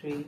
three,